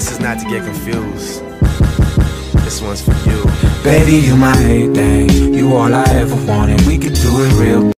This is not to get confused. This one's for you. Baby, you my everything. You all I ever wanted. We could do it real.